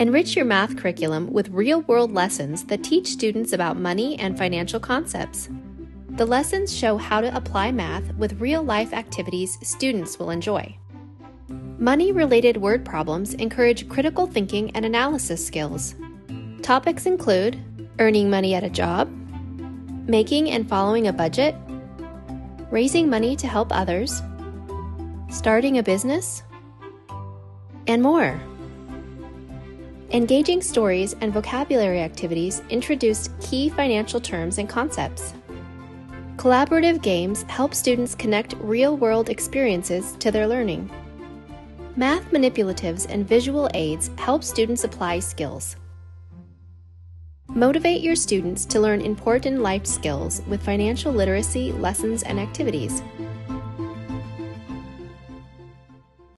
Enrich your math curriculum with real world lessons that teach students about money and financial concepts. The lessons show how to apply math with real life activities students will enjoy. Money related word problems encourage critical thinking and analysis skills. Topics include earning money at a job, making and following a budget, raising money to help others, starting a business, and more. Engaging stories and vocabulary activities introduced key financial terms and concepts. Collaborative games help students connect real world experiences to their learning. Math manipulatives and visual aids help students apply skills. Motivate your students to learn important life skills with financial literacy lessons and activities.